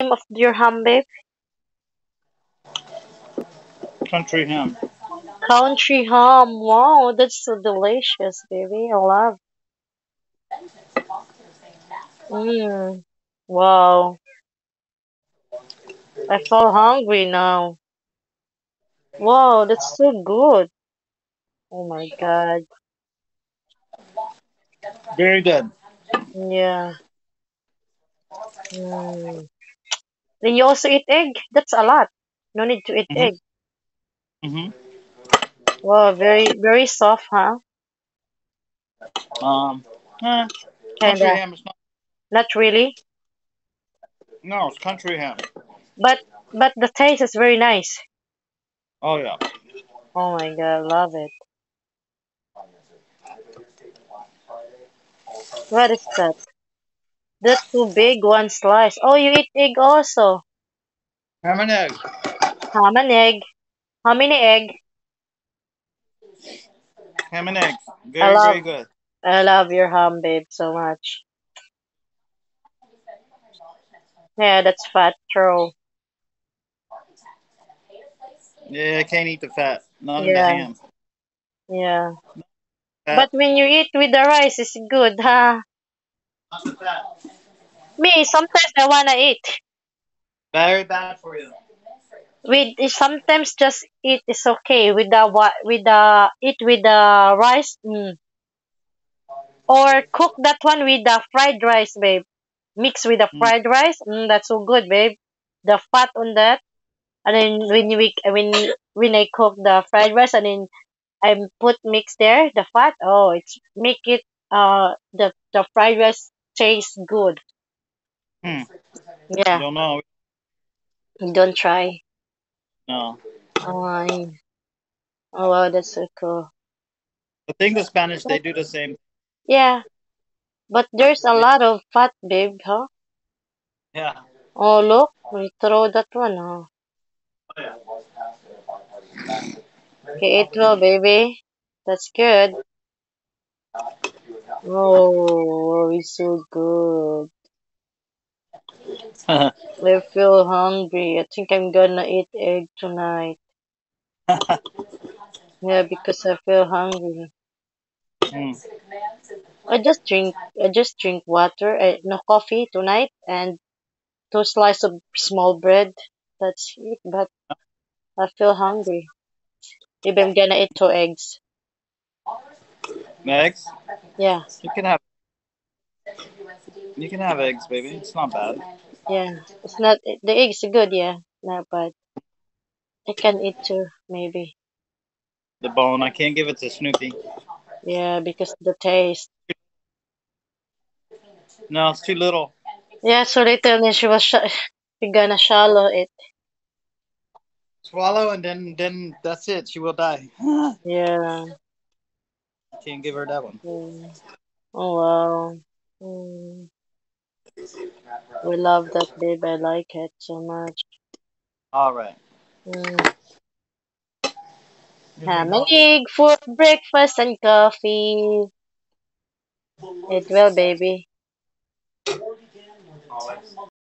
name of your ham, babe? Country ham. Country ham. Wow, that's so delicious, baby. I love. Mmm. Wow. I feel hungry now. Wow, that's so good. Oh my god. Very good. Yeah. Mm. Then you also eat egg? That's a lot. No need to eat Mhm. egg. hmm Wow, very very soft, huh? Um, eh, country ham is not. Not really. No, it's country ham. But but the taste is very nice. Oh yeah. Oh my god, I love it. What is that? That's too big, one slice. Oh, you eat egg also. Ham and egg. Ham and egg. How many egg? Ham and egg. Very love very good. I love your ham, babe, so much. Yeah, that's fat, true. Yeah, I can't eat the fat. Not in the ham. yeah. Fat. But when you eat with the rice, it's good, huh? Not the fat. Me, sometimes I wanna eat. Very bad for you. With sometimes just eat is okay. With the what? With the eat with the rice. Mm. Or cook that one with the fried rice, babe. Mix with the Mm. fried rice. Mm, that's so good, babe. The fat on that, and then when you when when I cook the fried rice, and then I put mix there the fat. Oh, it's make it uh the the fried rice tastes good. Hmm. Yeah, Don't know. don't try. No. Oh, I- oh wow, that's so cool. I think the Spanish they do the same. Yeah, but there's a lot of fat, babe, huh? Yeah. Oh, look, we throw that one, huh? Oh, yeah. Okay, eat well, baby. That's good. Oh, it's so good. I feel hungry. I think I'm gonna eat egg tonight. Yeah, because I feel hungry. Mm. I just drink. I just drink water. Uh, no coffee tonight, and two slices of small bread. That's it. But I feel hungry. Maybe I'm gonna eat two eggs. Eggs? Yeah, You can have. You can have eggs, baby. It's not bad. yeah. It's not the eggs are good. Yeah, not bad. I can eat too, maybe. The bone. I can't give it to Snoopy. Yeah, because the taste. No, it's too little. Yeah, so later then she was sh- gonna swallow it. Swallow and then then that's it. She will die. Yeah. Can't give her that one. Mm. Oh wow. Mm. We love that babe. I like it so much. All right. Mm. Egg for breakfast and coffee. It will, baby.